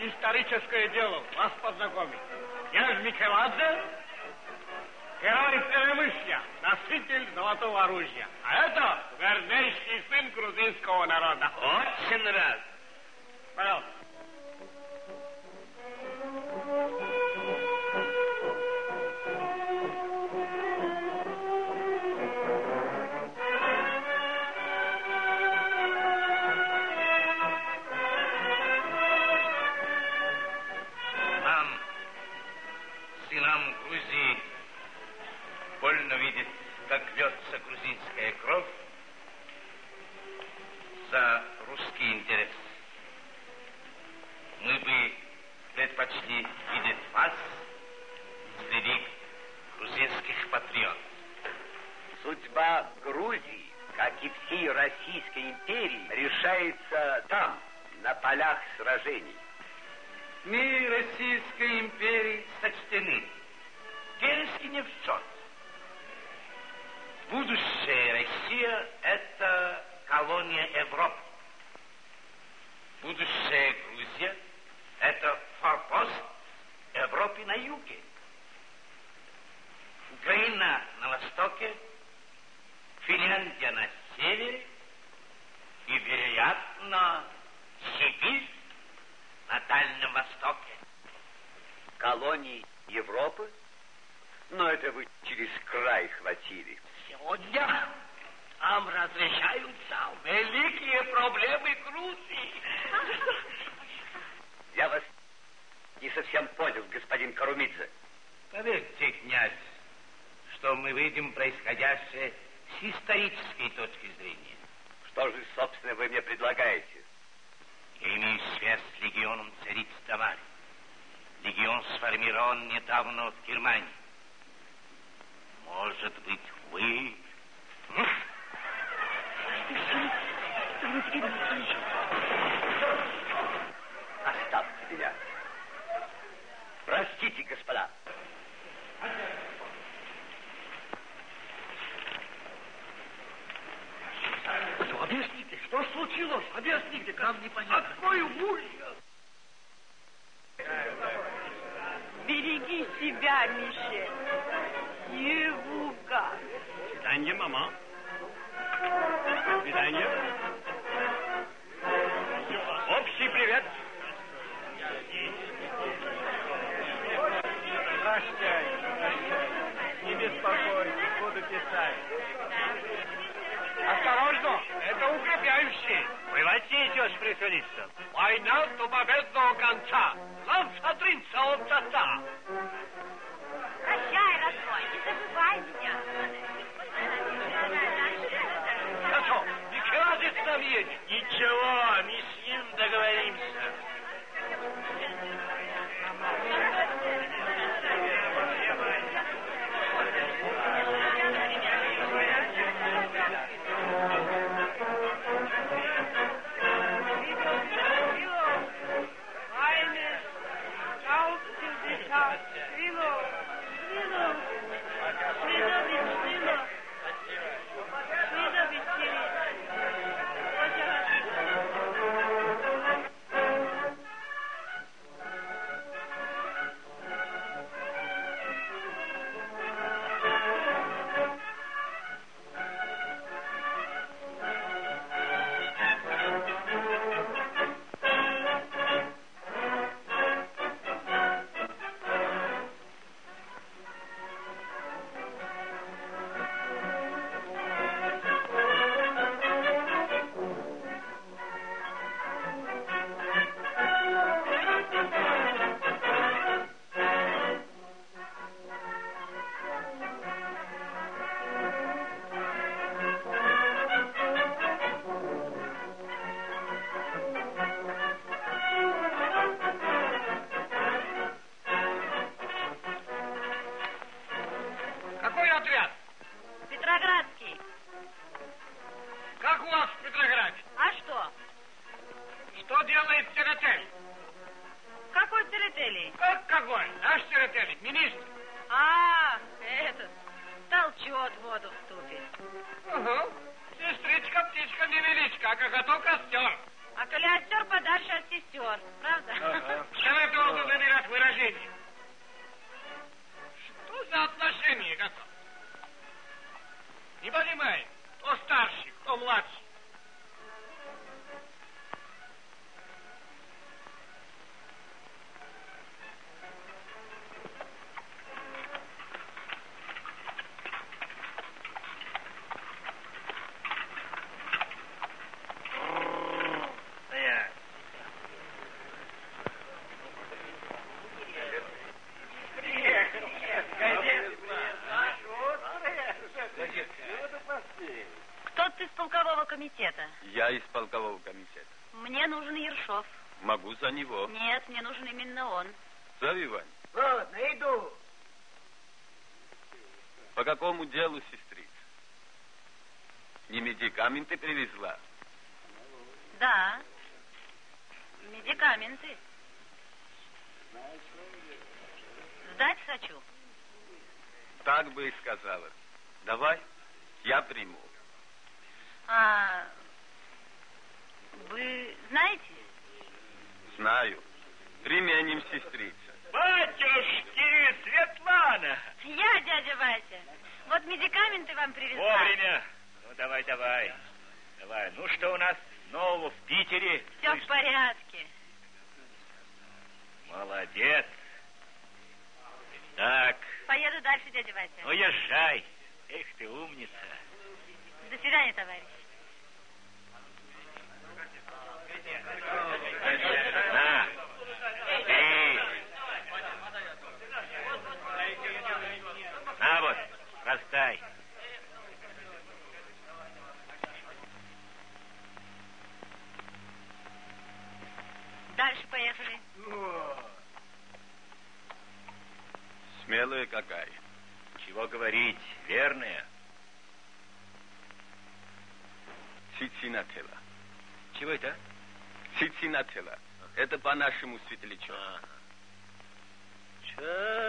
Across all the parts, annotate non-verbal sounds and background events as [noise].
историческое дело вас познакомить. Я же Микеладзе, герой Перемышля, носитель золотого оружия. Дмитрий Дмитриевич. Оставьте меня. Простите, господа. Объясните, что случилось? Объясните, нам непонятно. Какой ужас! Береги себя, Мишель. Не пугай. До свидания, мама. До свидания. Прощай, прощай. Не беспокойся, буду писать. Осторожно, это укрепляющий. Выводи, тешь присылиться. Война до победного конца. Нам сотринца от отца. Прощай, родной, не забывай меня. Хорошо, Николай здесь с нами едет. Ничего, мы с ним договоримся. делает Сиротель? Какой Сиротель? Как какой? Наш Сиротель, министр. А, этот, толчет воду в ступе. Угу. Сестричка, птичка, невеличка, а кокоту костер. А колеостер подальше от сестер, правда? Ага. Давай долго выбирать выражение. Что за отношение какое? Не понимаю, кто старший, кто младший. Это по-нашему светлячок. Чему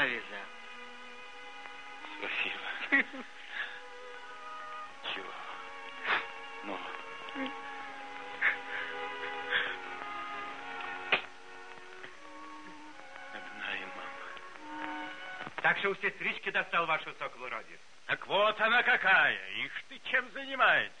вязала. Спасибо. Чего? Ну. Знаю, мама. Так что у сестрички достал ваш сокол вроде. Так вот она какая. Ишь ты чем занимается.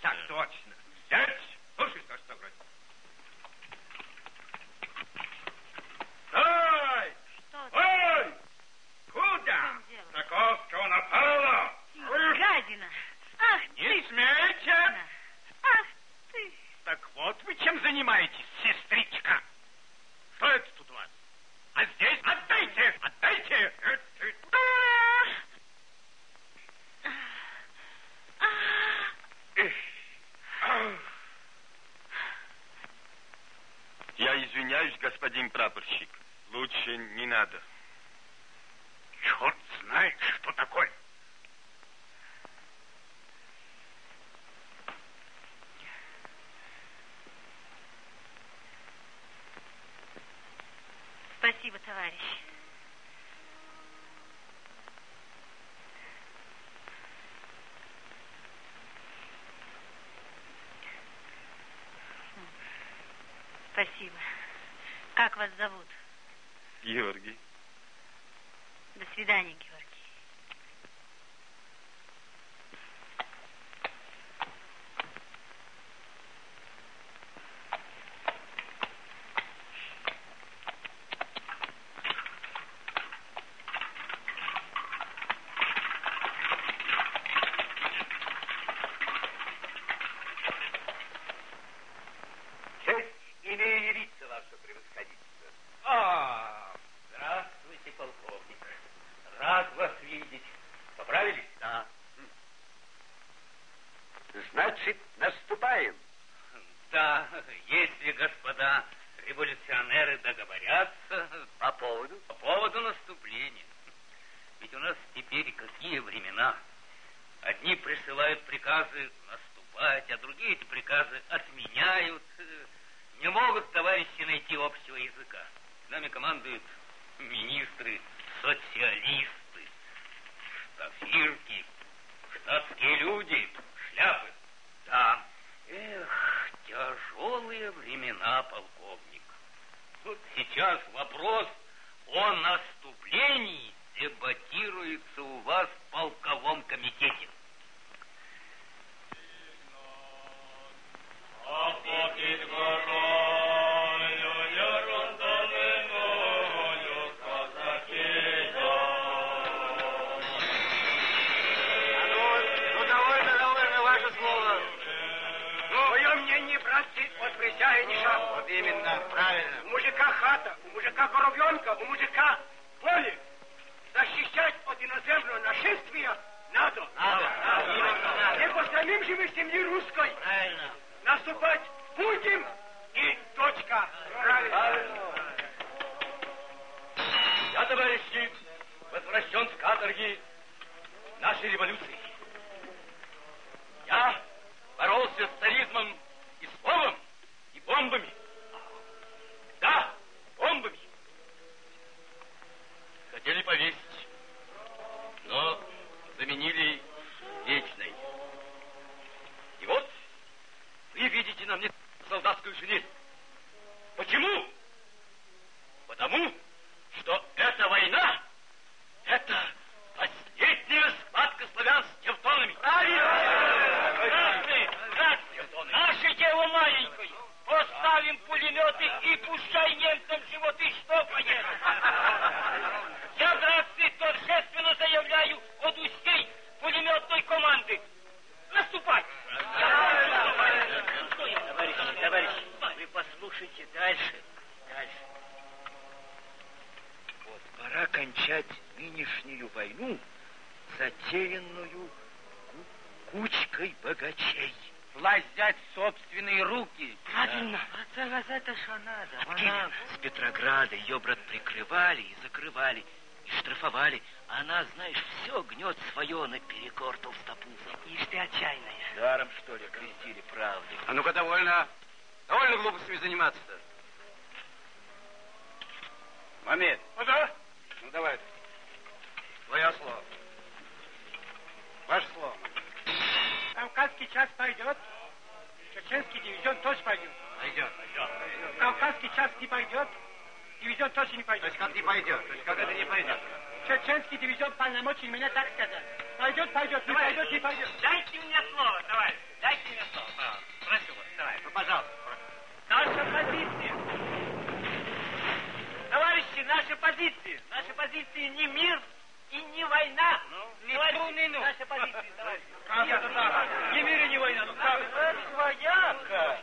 и не война. Ну, не труны, ну. Наша позиция, товарищи. Как это так? Не мир и не война, ну как? Это свояка.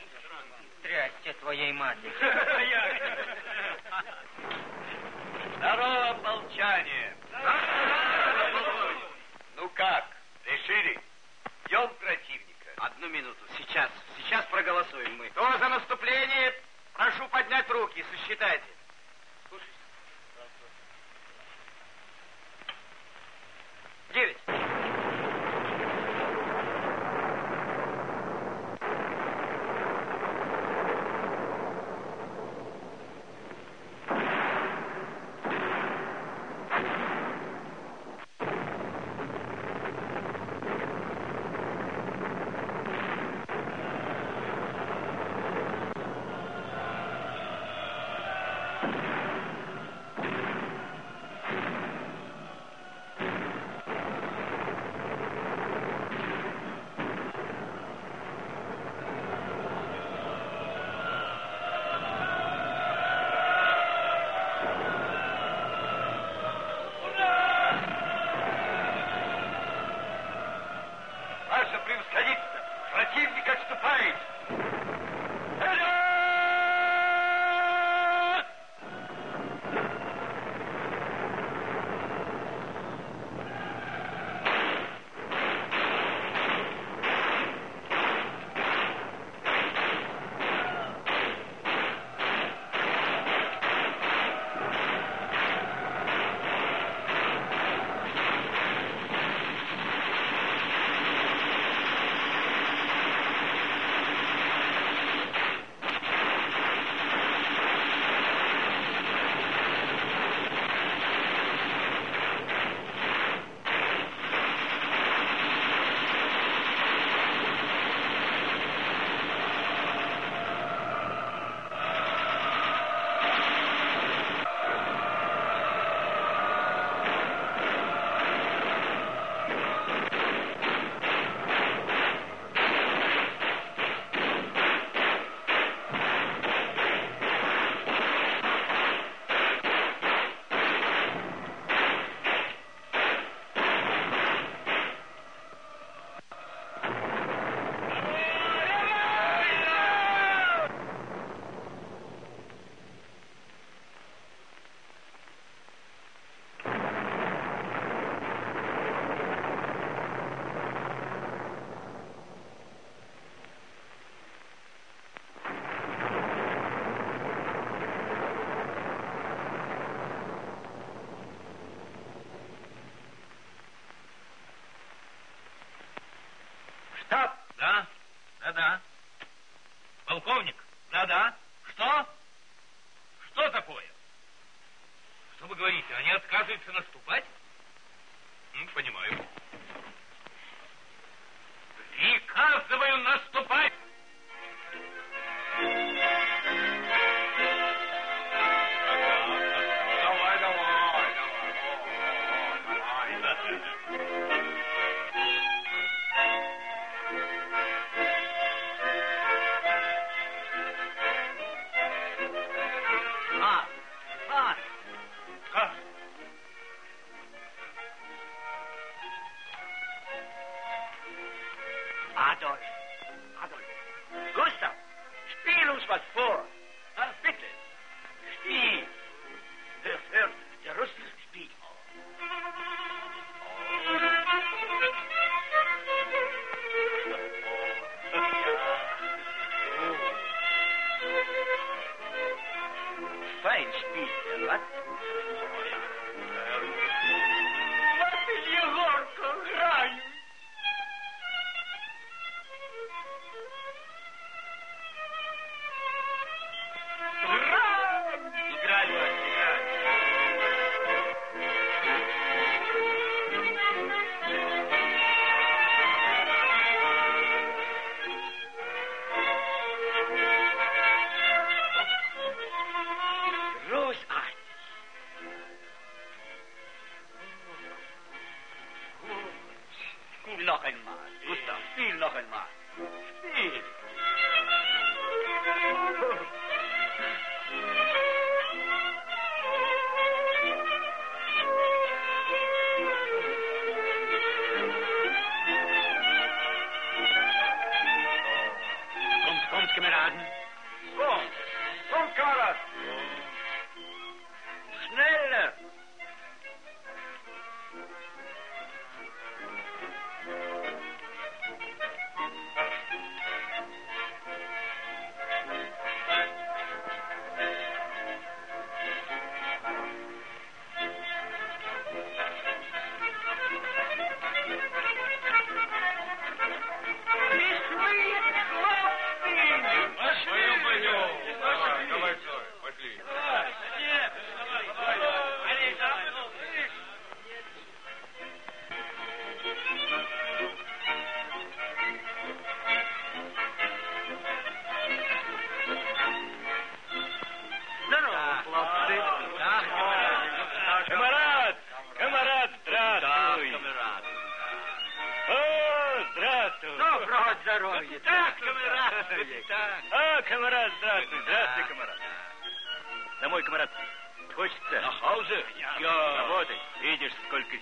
Трясся твоей матери. [laughs] Здорово, полчане. Ну как, решили? Бьем противника. Одну минуту, сейчас, сейчас проголосуем мы. Кто за наступление? Прошу поднять руки, сосчитайте. Девять. kameraden. Come, come, Carlos.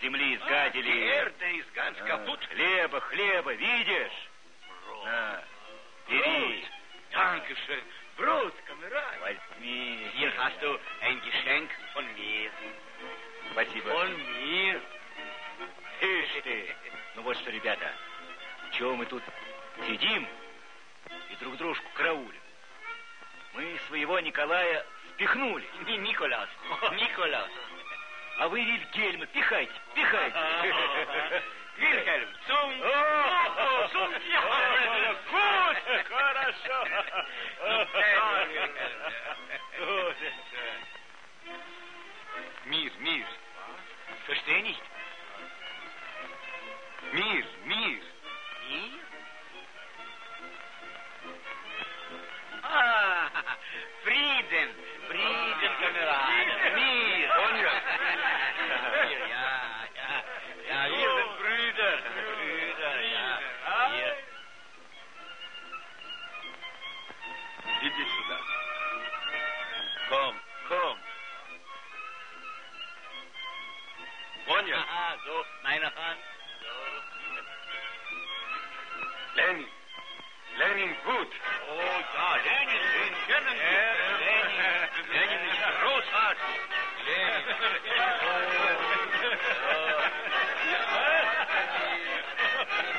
землеискателей. А, а хлеба, хлеба, видишь? На, бери. Dankeschön. Brot, Kamerad. Возьми. Hier hast du ein Geschenk von mir. Спасибо. Von mir. Ишь ты. Ну вот что, ребята, чего мы тут сидим и друг дружку караулим? Мы своего Николая спихнули. Николас. Николас. А вы, Вильгельма, пихайте, пихайте.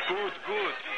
good, good.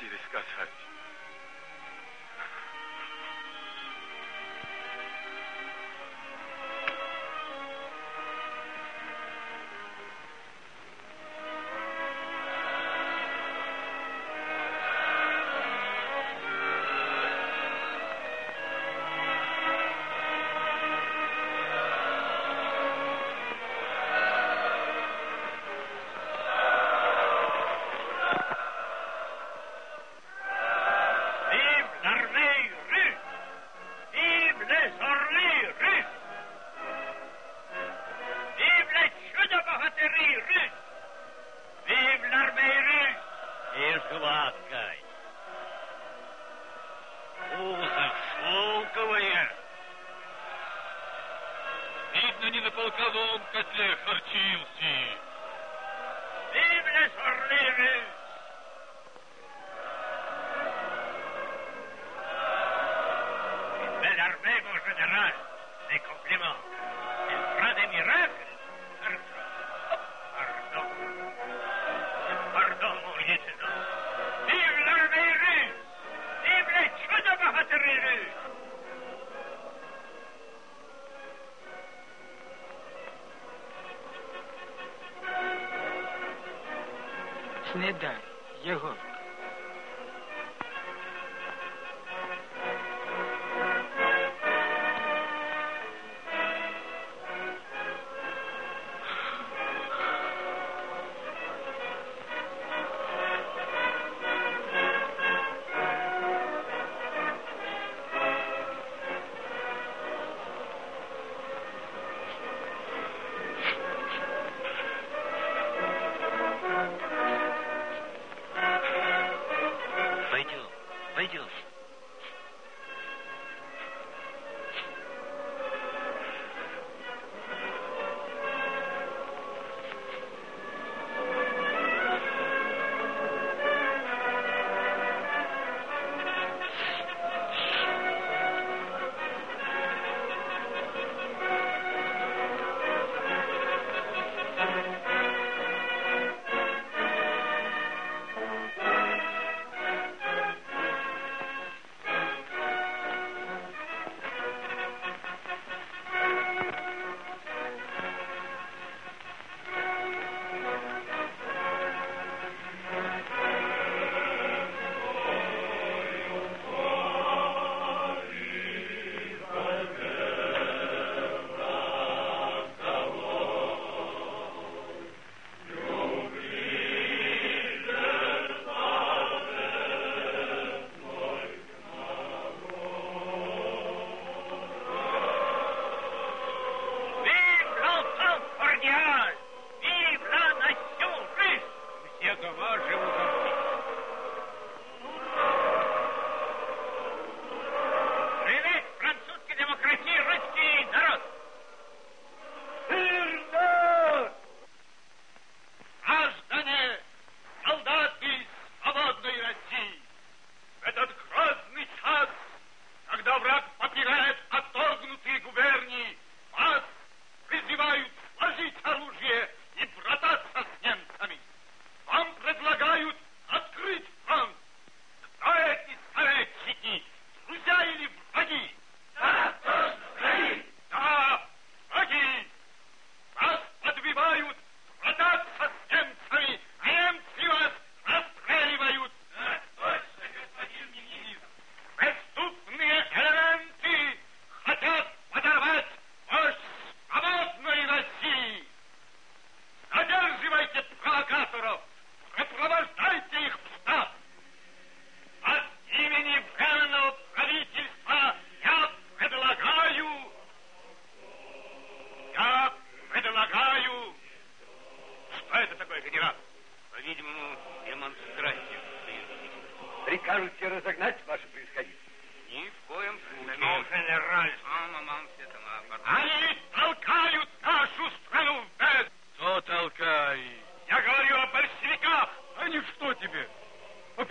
Kommt, Kameraden. Kommt. что матери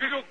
сказать. Пойдемте, ребят.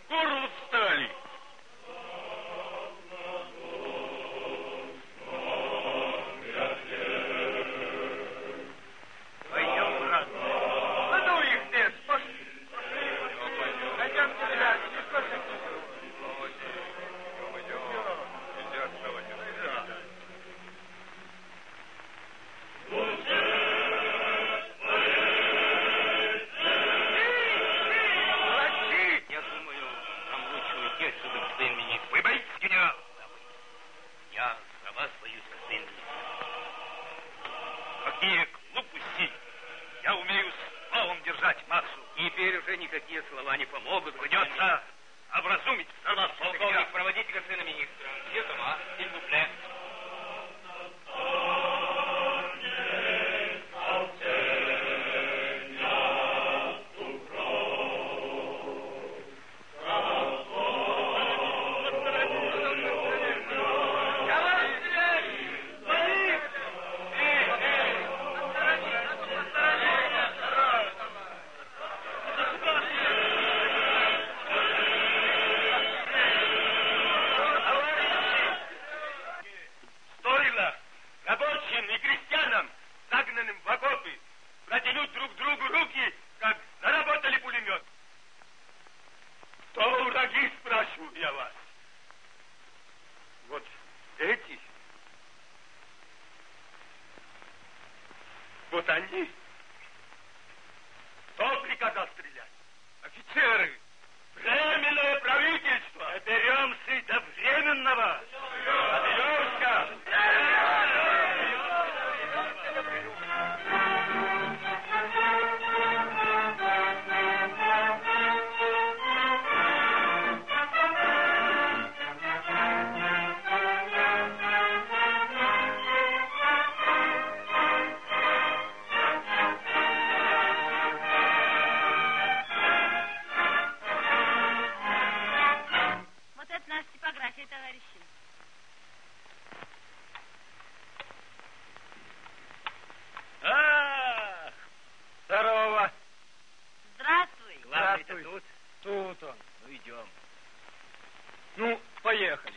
Ну, идем. Ну, поехали.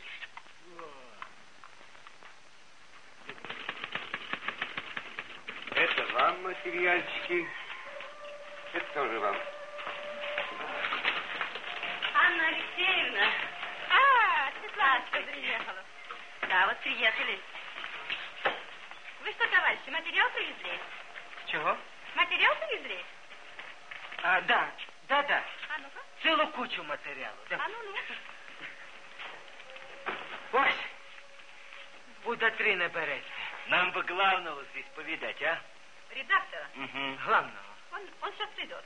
Это вам материальчики. Это тоже вам. Анна Алексеевна. А, Светланочка приехала. Да, вот приехали. Вы что, товарищи, материал привезли? Чего? Материал привезли? А, да, да, да. Целую кучу материалу. Да. А ну-ну. Ось, куда три набереться. Нам бы главного здесь повидать, а? Редактора. Угу. Главного. Он, он сейчас придет.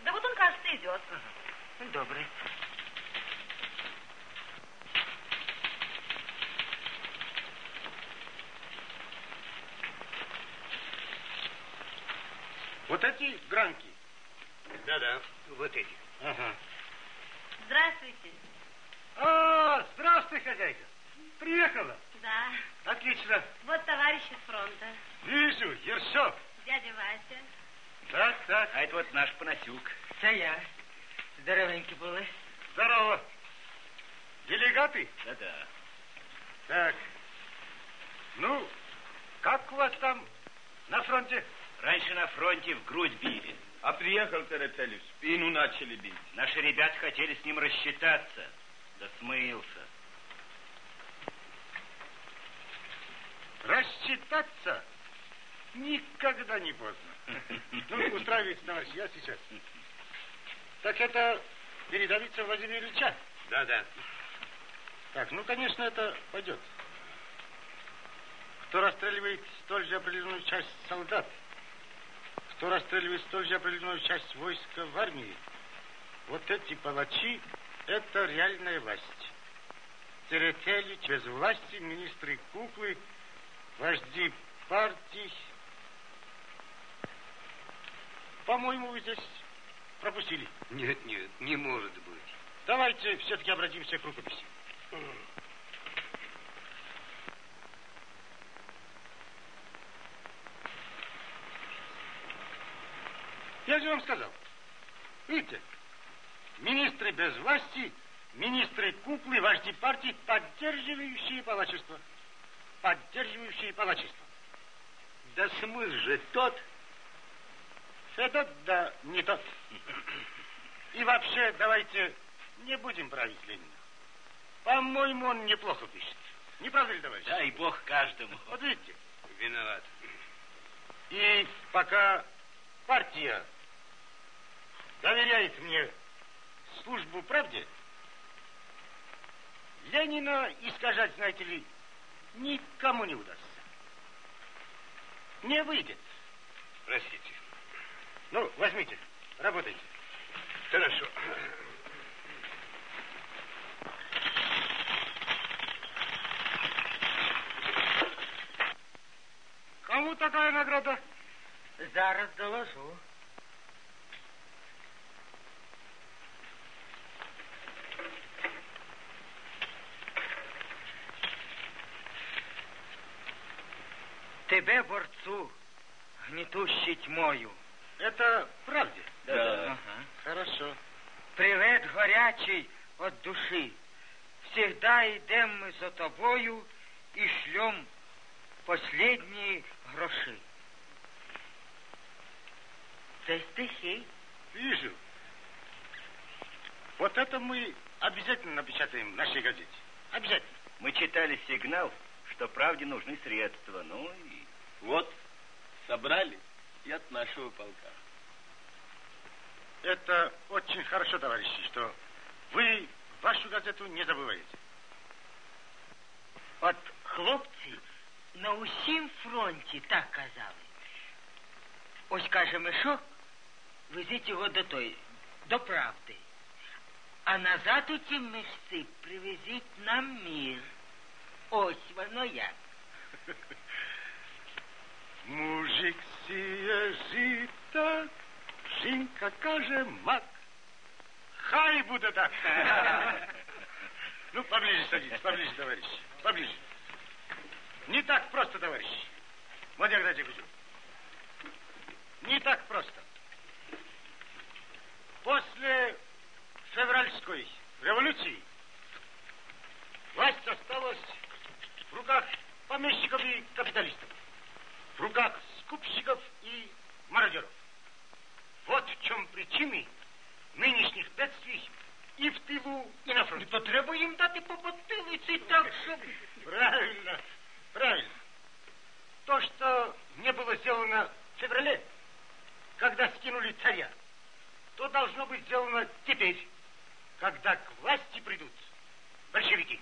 Да вот он, кажется, идет. Ну, Добрый. Вот эти гранки. Да-да, вот эти. Ага. Здравствуйте. А, здравствуй, хозяйка. Приехала. Да. Отлично. Вот товарищ из фронта. Вижу, Ершов. Дядя Вася. Так, так. А это вот наш Панасюк. Це я. Здоровенькі були. Здорово. Делегаты? Да-да. Так. Ну, как у вас там на фронте? Раньше на фронте в грудь били. А приехал Терецель, в спину начали бить. Наши ребята хотели с ним рассчитаться. Да смылся. Рассчитаться никогда не поздно. [laughs] Ну, устраивайте, товарищ, я сейчас. Так это передовица Владимира Ильича? Да-да. Так, ну, конечно, это пойдет. Кто расстреливает столь же определенную часть солдат, кто расстреливает столь же определенную часть войска в армии, вот эти палачи – это реальная власть. Церетели без власти, министры куклы, вожди партий. По-моему, вы здесь пропустили. Нет, нет, не может быть. Давайте все-таки обратимся к рукописи. Я же вам сказал. Видите, министры без власти, министры куклы, вожди партий, поддерживающие палачество. Поддерживающие палачество. Да смысл же тот. Это да, не тот. И вообще, давайте не будем править Ленина. По-моему, он неплохо пишет. Не правда ли, товарищ? Дай бог каждому. Вот видите. Виноват. И пока партия доверяет мне службу правде, Ленина искажать, знаете ли, никому не удастся. Не выйдет. Простите. Ну, возьмите, работайте. Хорошо. Кому такая награда? Зараз доложу. Тебе, борцу, гнетущей тьмою. Это правде? Ага. Хорошо. Привет горячий от души. Всегда идем мы за тобою и шлем последние гроши. Це стихи. Вижу. Вот это мы обязательно напечатаем в нашей газете. Обязательно. Мы читали сигнал, что правде нужны средства. Ну и... Вот, собрали и от нашего полка. Это очень хорошо, товарищи, что вы вашу газету не забываете. От хлопці на усім фронті так казали. Ось каже мешок, везіть його до той, до правди. А назад у ті мешці привезіть нам мір. Ось воно як. [laughs] Мужик сіє жита, жінка каже мак. Хай буде так. [laughs] Ну, поближе садитесь, поближе, товарищи, поближе. Не так просто, товарищи. Владимир Геннадьевич, не так просто. После февральской революции власть осталась в руках помещиков и капиталистов, в руках скупщиков и мародеров. Вот в чем причины нынешних бедствий и в тылу, и на фронте. То треба їм дати по потилиці так, щоб... Правильно, правильно. То, что не было сделано в феврале, когда скинули царя, то должно быть сделано теперь, когда к власти придут большевики.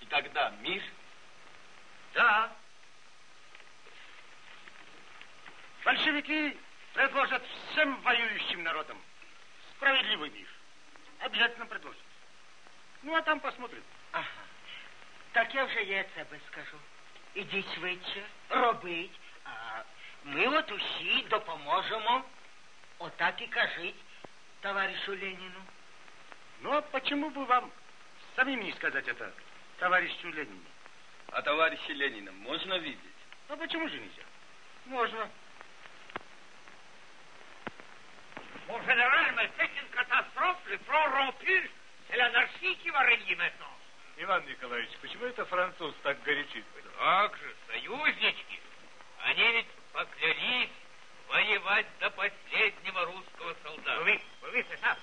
И тогда мир Да. Большевики предложат всем воюющим народам справедливый мир. Обязательно предложат. Ну, а там посмотрим. Ага. Так я вже є себе скажу. Ідіть швидше, робіть, а ми от усі допоможемо. Отак і кажіть товаришу Леніну. Ну, а почему бы вам самим не сказать это товарищу Ленину? А товарища Ленина можно видеть? А почему же нельзя? Можно. Front rompu, c'est l'anarchie qui va régner maintenant. Иван Николаевич, почему это француз так горячится? Как же, союзнички. Они ведь поклялись воевать до последнего русского солдата. Вы, вы, сам.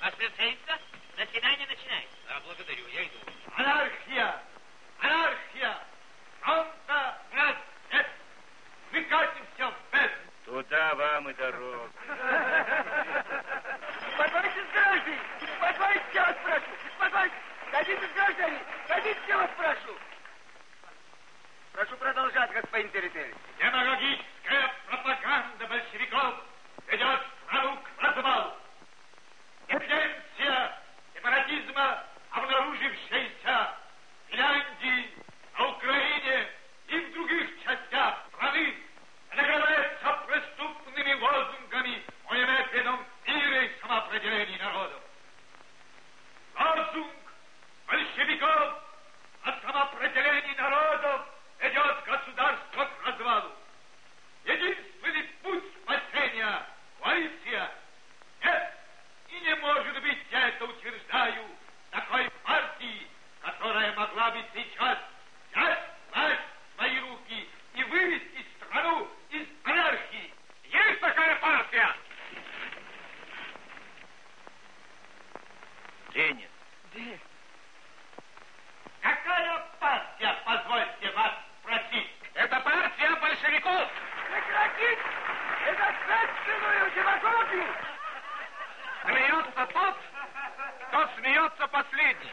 Вас прицелиться? Заседание начинается. Да, благодарю, я иду. Анархия! Анархия! Фронта нет! Нет! Мы катимся в бездну! Туда вам и дорога. Позвольте, граждане! Позвольте, я вас прошу! Позвольте! Садитесь, граждане! Садитесь, я вас прошу! Прошу продолжать, господин Территорий. Демагогическая пропаганда большевиков ведет страну к развалу. Тенденция сепаратизма, обнаружившаяся в Финляндии, на Украине и в других частях страны, награждается преступными лозунгами о немедленном мире и самоопределении народов. Лозунг большевиков о самоопределении народов развалу. Единственный путь спасения – коалиция. Нет, и не может быть, я это утверждаю, такой партии, которая могла бы сейчас взять власть в свои руки и вывести страну из анархии. Есть такая партия? Ленин, Какая партия, позвольте вас спросить? Это партия большевиков. Прекратить недостаточную демагогию! Смеется тот, кто смеется последний.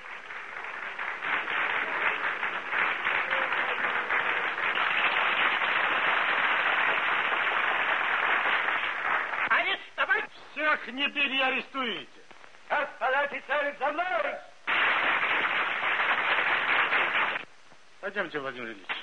Всех не переарестуете. Офицеры, за мной! Пойдемте, Владимир Ильич.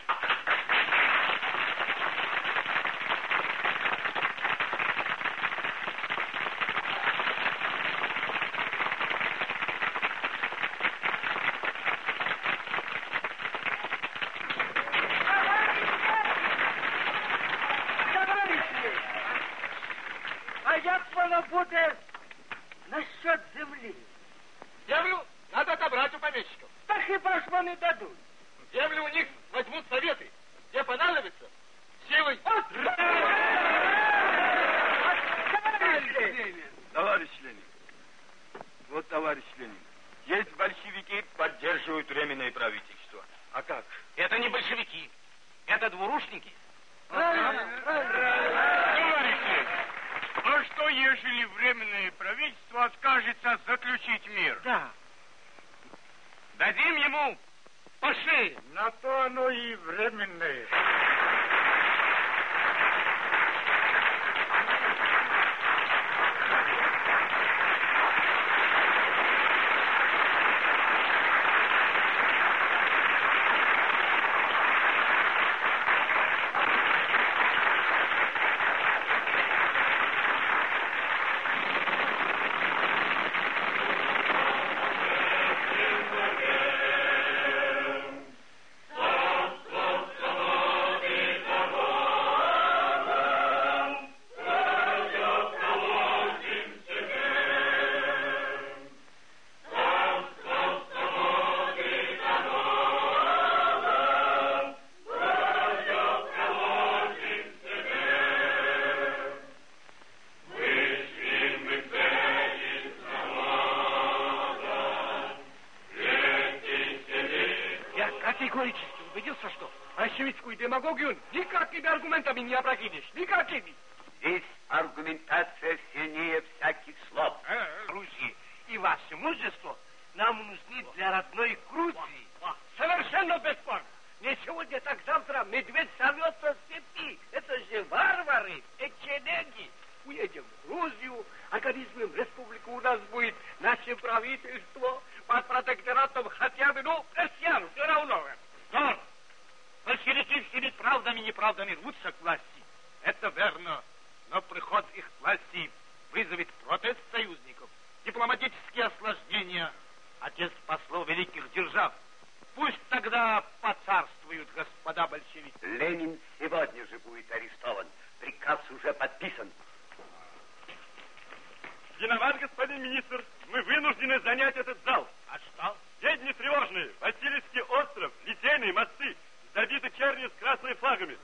Категорически убедился, что большевистскую демагогию никакими аргументами не опрокинешь. Никакими. Здесь аргументация сильнее всяких слов. Друзья, и ваше мужество нам нужны для родной Грузии. Совершенно бесспорно. Не сегодня, так завтра медведь сорвется с цепи. Это же варвары, печенеги. Уедем в Грузию, организуем республику, у нас будет наше правительство под протекторатом хотя бы, ну, крестьян, все равно. Но большевики всеми правдами и неправдами рвутся к власти. Это верно. Но приход их к власти вызовет протест союзников, дипломатические осложнения, отъезд послов великих держав. Пусть тогда поцарствуют господа большевики. Ленин сегодня же будет арестован. Приказ уже подписан. Виноват, господин министр. Мы вынуждены занять этот Free Flag Me.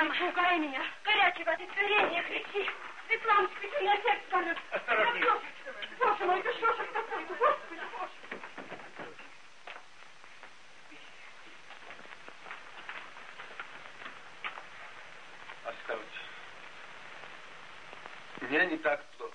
Мама. Не пугай меня. Горячий воды, скорее не кричи. Светланочка, ты меня сердце скажет. Осторожней. Боже мой, это что ж это такое? Господи, боже. Оставьте. Мне не так плохо.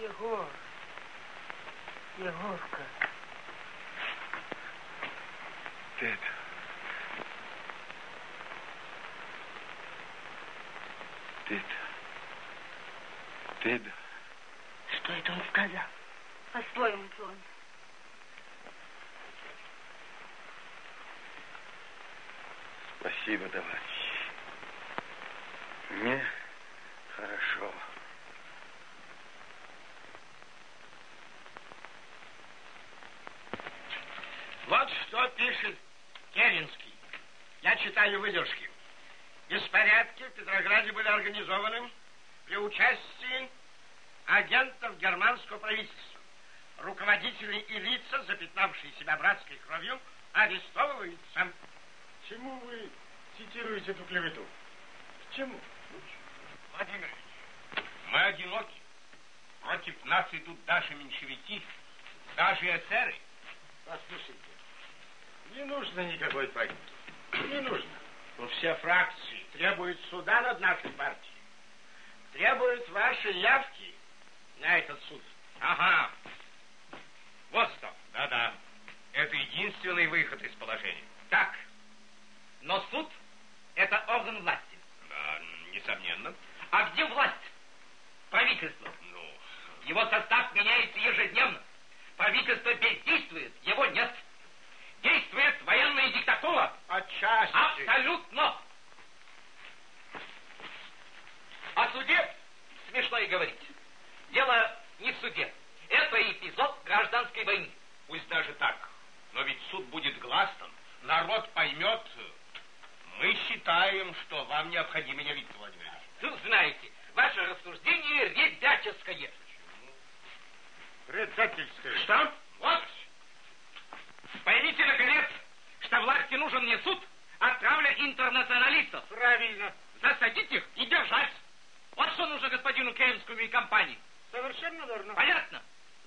Егор. Егорка. Дед. Дед. Дед. Что это он сказал? По-своему, Джон. Спасибо, товарищ. Мне хорошо. Вот что пишет Керенский. Я читаю выдержки. Беспорядки в Петрограде были организованы при участии агентов германского правительства. Руководители и лица, запятнавшие себя братской кровью, арестовываются. Чему вы цитируете эту клевету? К чему? Владимир мы одиноки. Против нас идут даже меньшевики, даже эсеры. Послушайте, не нужно никакой паники. Не нужно. Но все фракции требуют суда над нашей партией. Требуют вашей явки на этот суд. Ага. Вот что. Да-да. Это единственный выход из положения. Так. Но суд – это орган власти. Да, несомненно. А где власть? Правительство. Ну... Его состав меняется ежедневно. Правительство бездействует, его нет. Действует военная диктатура. Отчасти. Абсолютно. О суде смешно и говорить. Дело не в суде. Это эпизод гражданской войны. Пусть даже так. Но ведь суд будет гласным. Народ поймет. Мы считаем, что вам необходимо явиться, Владимир Ильич. Ну, знаете, ваше рассуждение ребяческое. Предательское. Что? Вот. Поймите, наконец, что власти нужен не суд, а травля интернационалистов. Правильно. Засадить их и держать. Вот что нужно господину Кейнскому и компании. Совершенно верно. Понятно?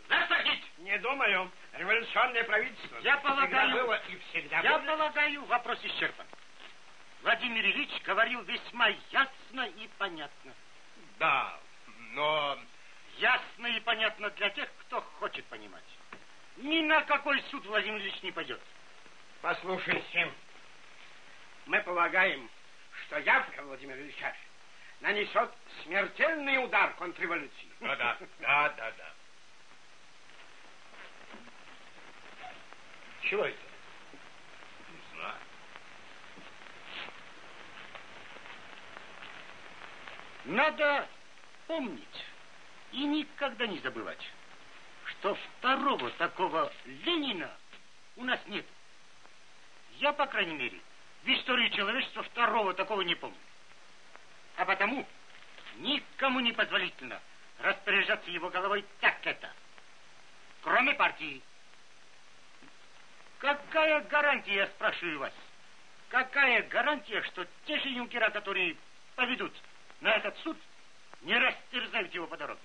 Засадить. Не думаю. Революционное правительство. Я полагаю- Всегда было и всегда Я будет. полагаю, вопрос исчерпан. Владимир Ильич говорил весьма ясно и понятно. Да, но... Ясно и понятно для тех, кто хочет понимать. Ни на какой суд Владимир Ильич не пойдет. Послушайте, мы полагаем, что явка Владимира Ильича нанесет смертельный удар контрреволюции. Да, да, да, да, да. Чего это? Не знаю. Надо помнить и никогда не забывать, что второго такого Ленина у нас нет. Я, по крайней мере, в истории человечества второго такого не помню. А потому никому не позволительно распоряжаться его головой так это, кроме партии. Какая гарантия, я спрашиваю вас, какая гарантия, что те же юнкера, которые поведут на этот суд, не растерзают его по дороге?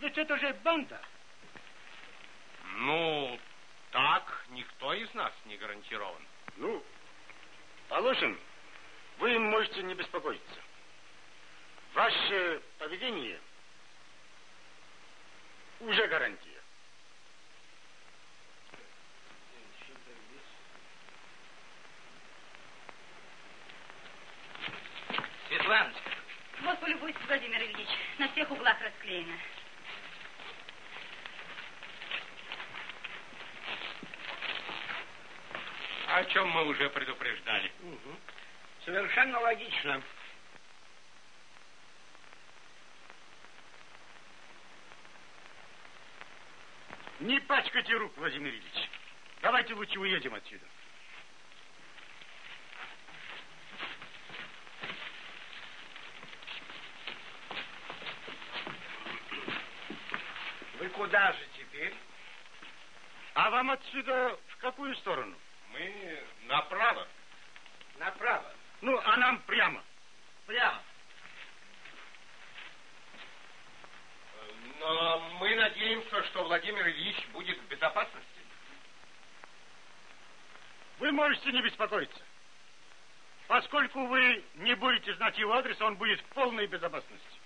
Ведь это же банда. Ну, так никто из нас не гарантирован. Ну, положим, вы можете не беспокоиться. Ваше поведение уже гарантия. Светланочка, Вот полюбуйтесь, Владимир Ильич. На всех углах расклеено. О чем мы уже предупреждали. Совершенно логично. Не пачкайте рук, Владимир Ильич. Давайте лучше уедем отсюда. Вы куда же теперь? А вам отсюда в какую сторону? Мы направо. Направо. Ну, а нам прямо. Прямо. Но мы надеемся, что Владимир Ильич будет в безопасности. Вы можете не беспокоиться. Поскольку вы не будете знать его адрес, он будет в полной безопасности.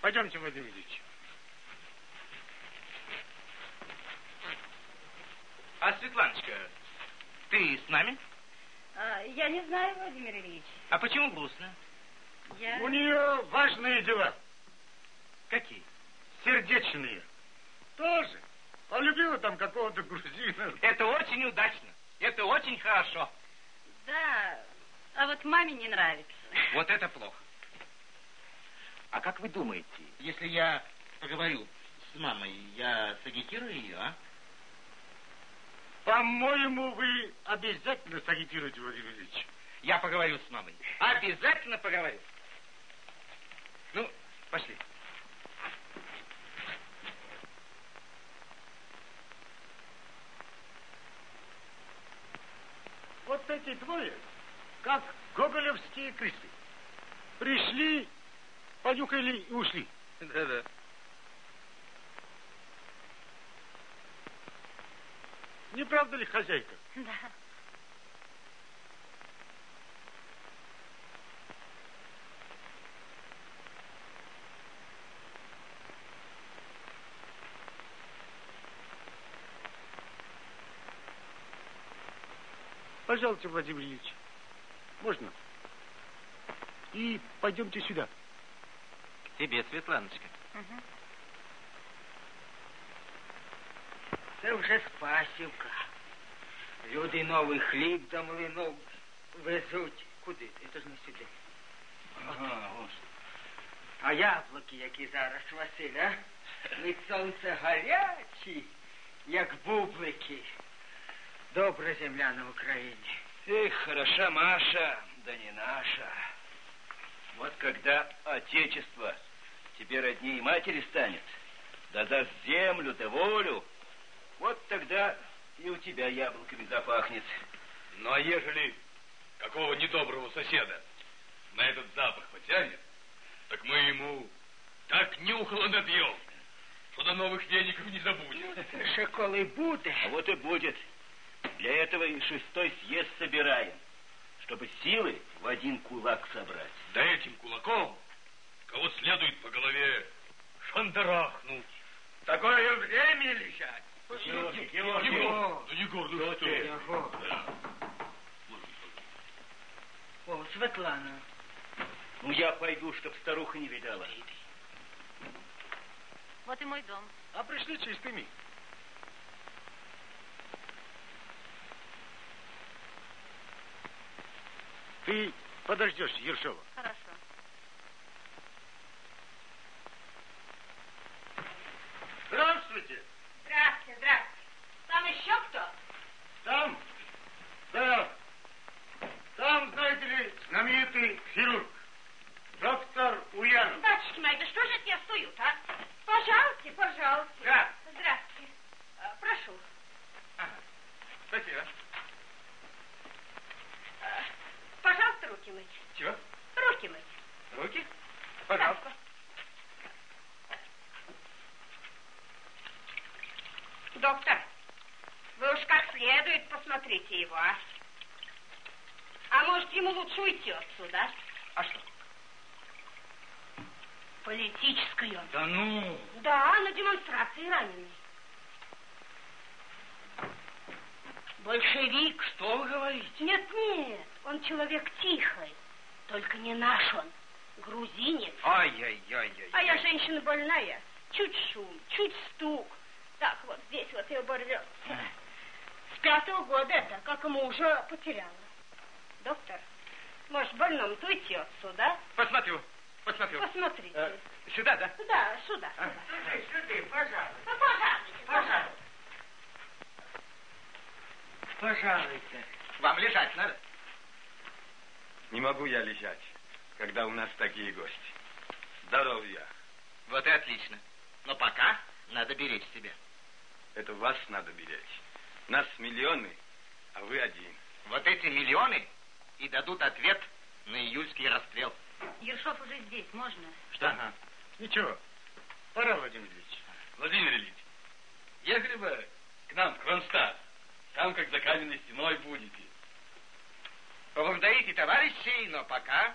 Пойдемте, Владимир Ильич. А, Светланочка, ты с нами? А, я не знаю, Владимир Ильич. А почему грустно? Я... У нее важные дела. Какие? Сердечные. Тоже. Полюбила там какого-то грузина. Это очень удачно. Это очень хорошо. Да, а вот маме не нравится. Вот это плохо. А как вы думаете, если я поговорю с мамой, я сагитирую ее, а? По-моему, вы обязательно сагитируете, Владимир Ильич. Я поговорю с мамой. Обязательно поговорю. Ну, пошли. Вот эти двое, как гоголевские крысы. Пришли, понюхали и ушли. Да-да. Не правда ли, хозяйка? Да. Пожалуйста, Владимир Ильич. Можно? И пойдемте сюда. К тебе, Светланочка. Угу. Це вже Спасівка. Люди новий хліб до млинок везуть. Куди? Це ж не сюди. Ага, ось. А яблуки, які зараз, Василь, а? Від сонця гарячі, як бублики. Добра земля на Україні. Эх, хороша Маша, да не наша. Вот когда Отечество тебе роднее матери станет, да даст землю да волю, вот тогда и у тебя яблоками запахнет. Ну, а ежели какого недоброго соседа на этот запах потянет, так мы ему так нюхало набьем, что до новых веников не забудем. Ще коли буде. А вот и будет. Для этого и шестой съезд собираем, чтобы силы в один кулак собрать. Да этим кулаком кого следует по голове шандарахнуть. Такое время лежать. Егор, Егор. Егор, ну, Егор, ну что? Егор. Да. О, Светлана. Ну, я пойду, чтоб старуха не видала. Вот и мой дом. А пришли чистыми. Ты подождешь Ершова. Хорошо. Здравствуйте. Здравствуйте, здравствуйте. Там еще кто? Там, да, там, знаете ли, знаменитый хирург, доктор Уянов. Батюшки мои, да что же это я стою а? Пожалуйте, пожалуйте. Да. Здравствуйте. А, Прошу. Спасибо. А, Пожалуйста, руки мыть. Чего? Руки мыть. Руки? Пожалуйста. Доктор, вы уж как следует посмотрите его, а? А может, ему лучше уйти отсюда? А что? Политическую он. Да ну! Да, на демонстрации раненый. Большевик. Что вы говорите? Нет, нет, он человек тихий. Только не наш он, грузинец. Ай-яй-яй-яй. А я женщина больная. Чуть шум, чуть стук. Так вот здесь вот и оборвется пятого года это, как мужа потеряла. Доктор, может, больному-то идти отсюда? Посмотрю, посмотрю. Посмотрите. Э, сюда, да? Да, сюда. А? сюда. Сюда, пожалуйста. Ну, пожалуйста. Пожалуйста. Пожалуйста. Вам лежать надо? Не могу я лежать, когда у нас такие гости. Здоров я. Вот и отлично. Но пока надо беречь себя. Это вас надо беречь. Нас миллионы, а вы один. Вот эти миллионы и дадут ответ на июльский расстрел. Ершов уже здесь, можно? Что? Ага. Ничего. Пора, Владимир Ильич. Владимир Ильич, ехали бы к нам, в Кронштадт. Там, как за каменной стеной будете. Поблагодарите товарищей, но пока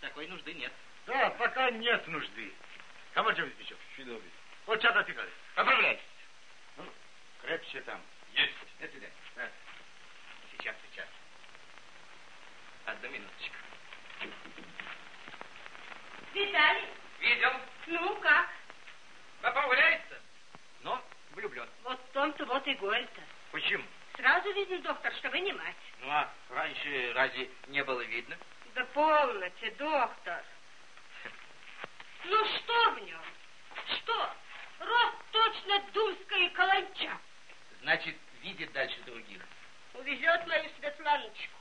такой нужды нет. Да, пока нет нужды. Командир Витичев. Чудовищ. Вот чата тыкали. Поправляйтесь. Ну, крепче там. Свидания. Да. Сейчас, сейчас. Одну минуточку. Виталий, Видел? ну как? Поправляется, но влюблен. Вот в том-то вот и горе-то. Почему? Сразу видно, доктор, что вы не мать. Ну, а раньше разве не было видно? Да полноте, доктор. Ну что в нем? Что? Рост точно думская каланча. Значит, видит дальше других. Увезет мою Светланочку.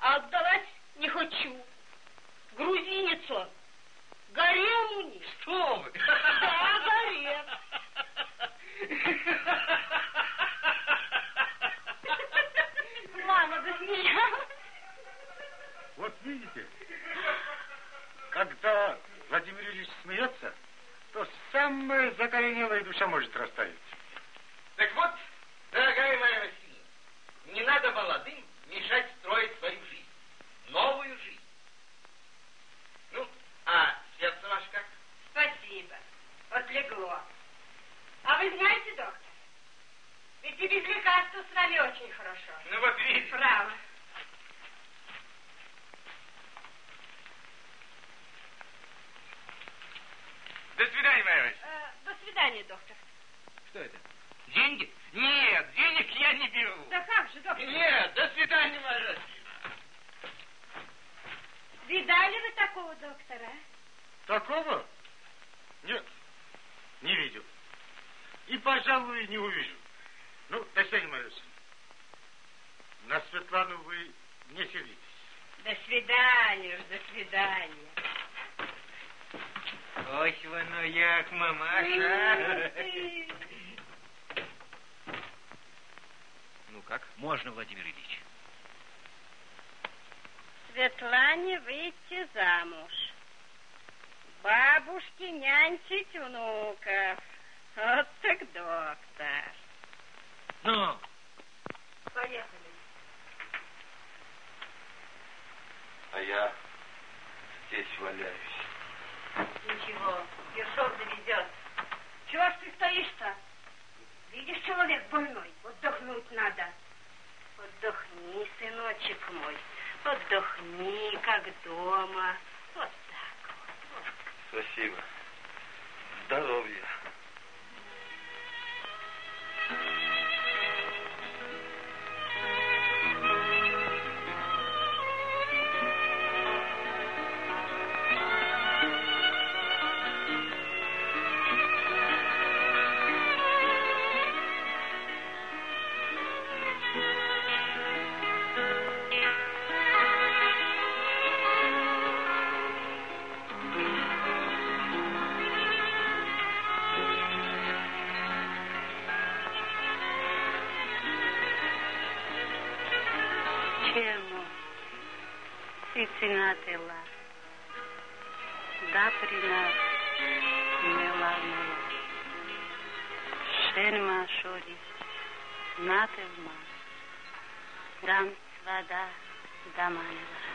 А отдавать не хочу. Грузинец он. Гарем у них. Что вы? Да, гарем. Мама засмеялась. Вот видите, когда Владимир Ильич смеется, то самая закоренелая душа может растаять. Si cinatela? Da pri nas mila mila. Šerma šori, natelma. Dam svada damanela.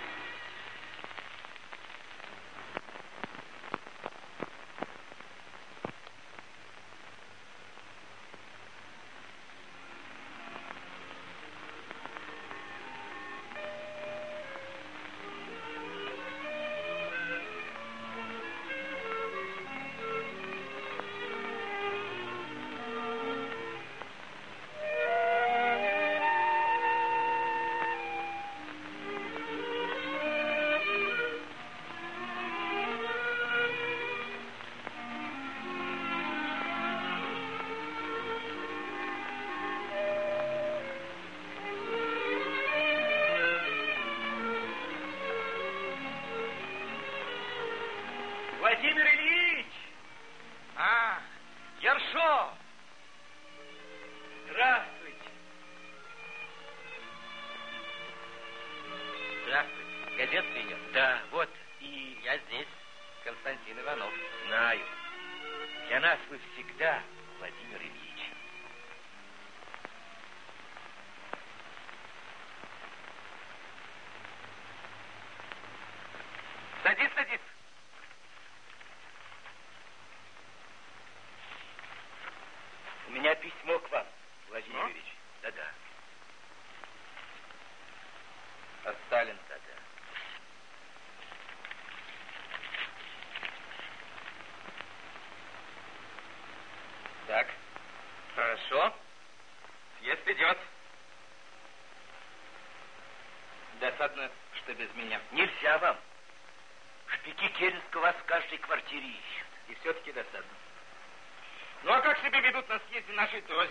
На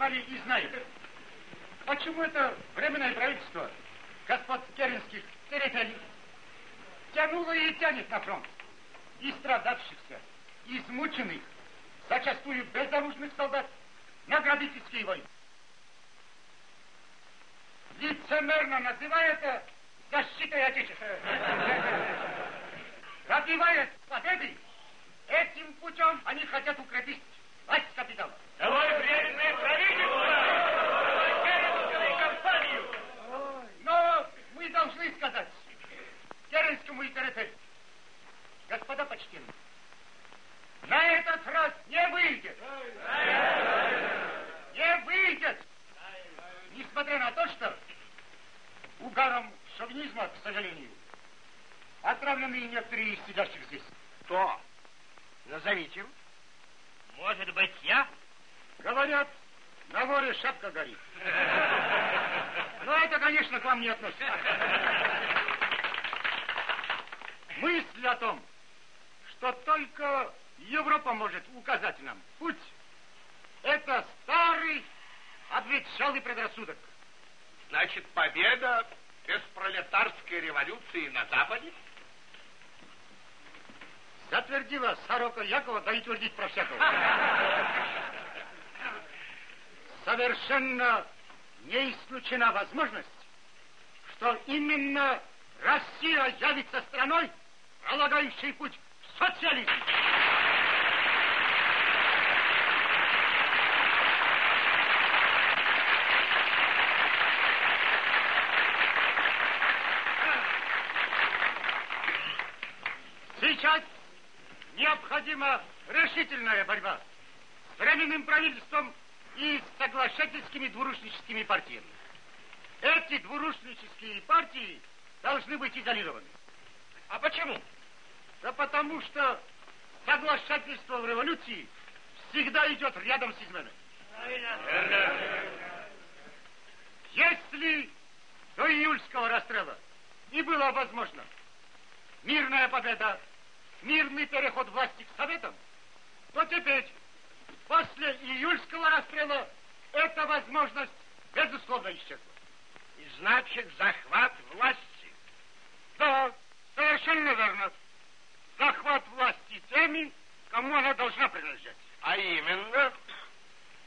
понимали и знаем, почему это временное правительство господ Керенских территорий тянуло и тянет на фронт и страдавшихся, измученных, зачастую безоружных солдат на грабительские войны. Лицемерно называя это защитой Отечества. Добиваясь победы, этим путем они хотят укрепить власть капитала. Давай временное правительство! Керенскую компанию! Но мы должны сказать Керенскому и ТРТ, господа почтенные, на этот раз не выйдет. Не выйдет. Несмотря на то, что угаром шовинизма, к сожалению, отравлены некоторые из сидящих здесь. Кто? Назовите. Может быть, я? Говорят, на море шапка горит. [laughs] Но это, конечно, к вам не относится. Мысль о том, что только Европа может указать нам путь, это старый, ветшалый предрассудок. Значит, победа без пролетарской революции на Западе? Затвердила сорока Якова, да и твердить про всякого. [laughs] Совершенно не исключена возможность, что именно Россия явится страной, пролагающей путь в социализм. Сейчас необходима решительная борьба с временным правительством и соглашательскими двурушническими партиями. Эти двурушнические партии должны быть изолированы. А почему? Да потому что соглашательство в революции всегда идет рядом с изменой. Если до июльского расстрела не было возможно мирная победа, мирный переход власти к Советам, то теперь, после июльского расстрела, эта возможность безусловно исчезла. И значит, захват власти. Да, совершенно верно. Захват власти теми, кому она должна принадлежать. А именно?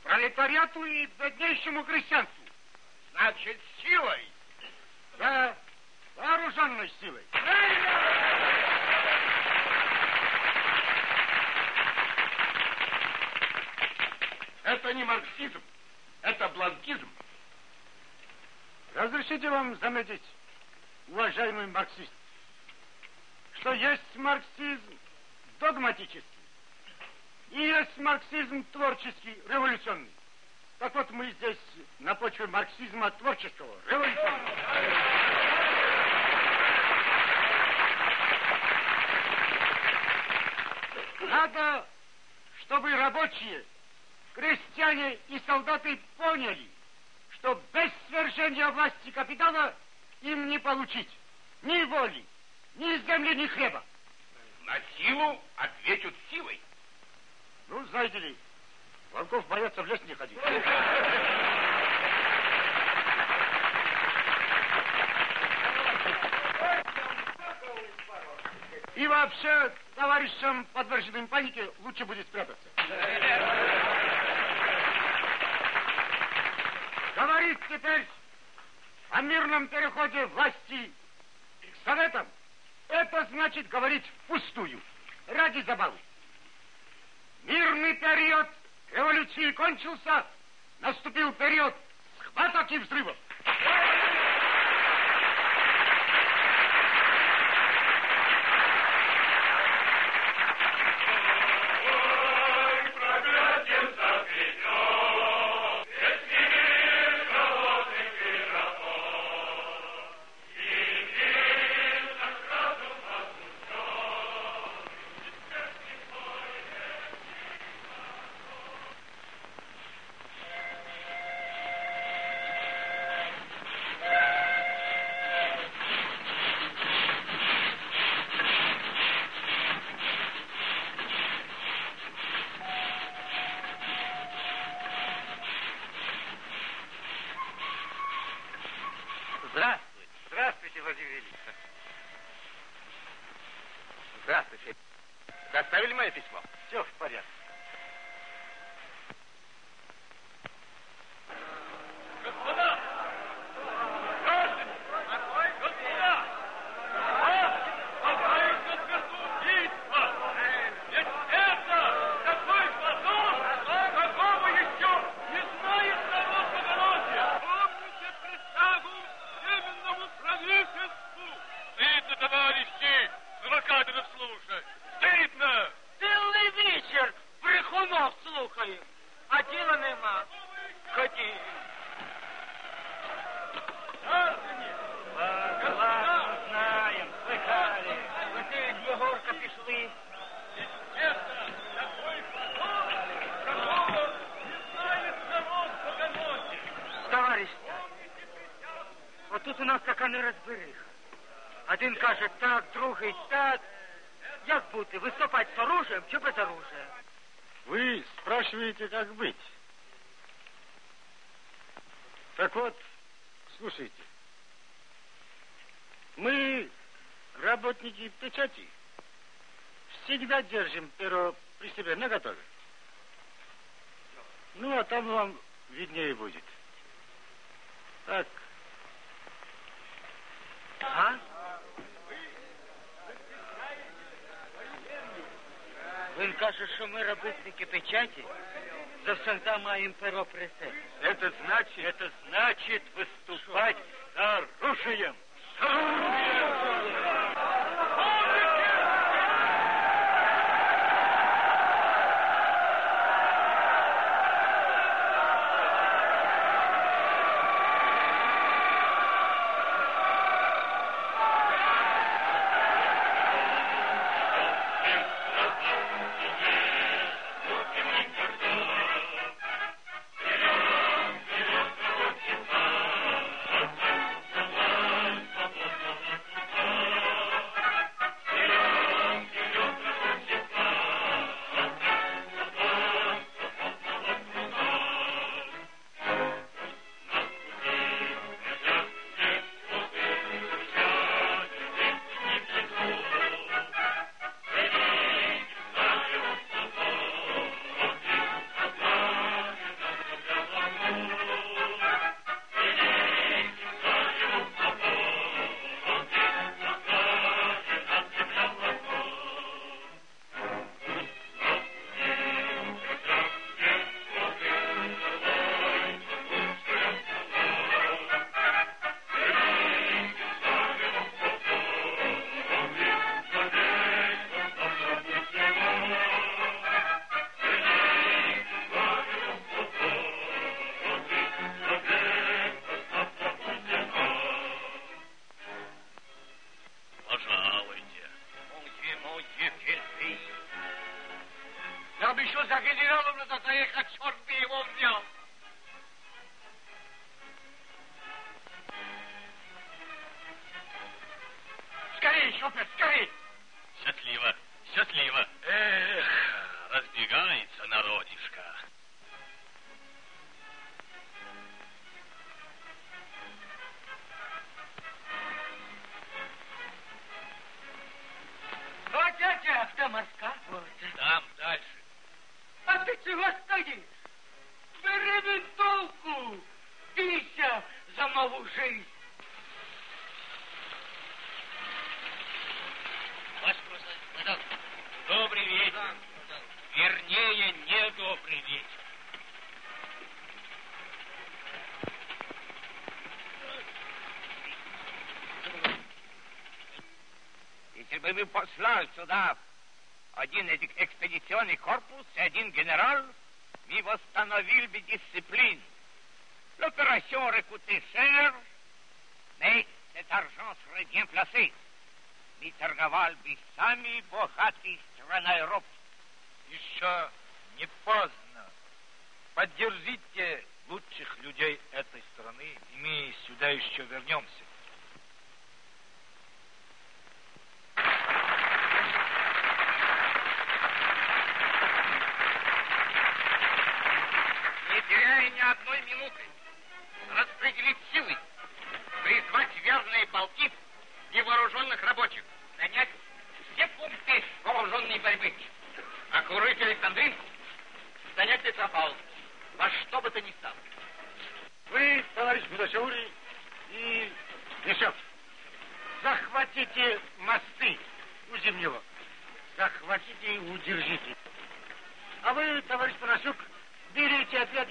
Пролетариату и беднейшему крестьянству. Значит, силой. Да, вооруженной силой. Это не марксизм, это бланкизм. Разрешите вам заметить, уважаемый марксист, что есть марксизм догматический и есть марксизм творческий, революционный. Так вот мы здесь на почве марксизма творческого, революционного. Надо, чтобы рабочие, крестьяне и солдаты поняли, что без свержения власти капитала им не получить ни воли, ни земли, ни хлеба. На силу ответят силой. Ну, знаете ли, волков боятся в лес не ходить. И вообще, товарищам, подверженным панике, лучше будет спрятаться. Говорить теперь о мирном переходе власти к Советам, это значит говорить впустую, ради забавы. Мирный период революции кончился, наступил период схваток и взрывов. Нерозбериха. Один каже так, другий так. Як бути, виступати з оружием чи без оружия? Вы спрашиваете, как быть? Так вот, слушайте. Мы, работники печати, всегда держим перо при себе наготове. Ну, а там вам виднее будет. Так. А? Він каже, що ми робітники печаті, завсегда маємо перо при себе. Это значит... Это значит выступать с оружием. С Пожалуйте. Вы послали сюда один экспедиционный корпус и один генерал, мы восстановили бы дисциплину. L'opération recoûtait cher, mais cet argent serait bien placé. Мы торговали бы самой богатой страной Европы. Еще не поздно. Поддержите лучших людей этой страны, и мы сюда еще вернемся.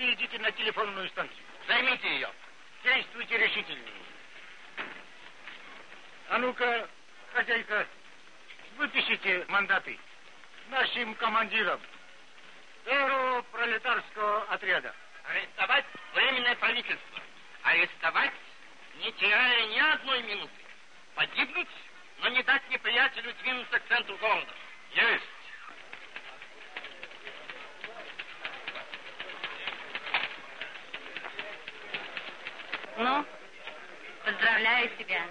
И идите на телефонную станцию. Займите ее. Действуйте решительнее. А ну-ка, хозяйка, выпишите мандаты нашим командирам первого пролетарского отряда. Арестовать временное правительство. Арестовать, не теряя ни одной минуты. Погибнуть, но не дать неприятелю двинуться к центру города. Есть. Ну, поздравляю тебя,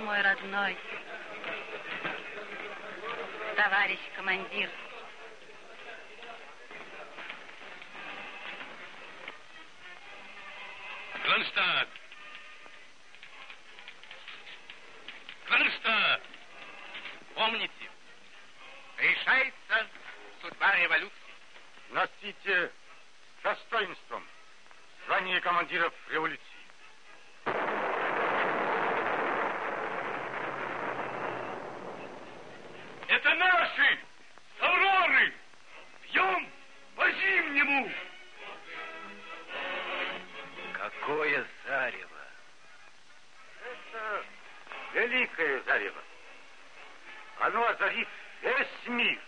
мой родной товарищ командир. Кронштадт! Кронштадт! Помните, решается судьба революции. Носите с достоинством звание командиров революции. Это наши! С Авроры! Бьем по-зимнему! Какое зарево! Это великое зарево. Оно озарит весь мир.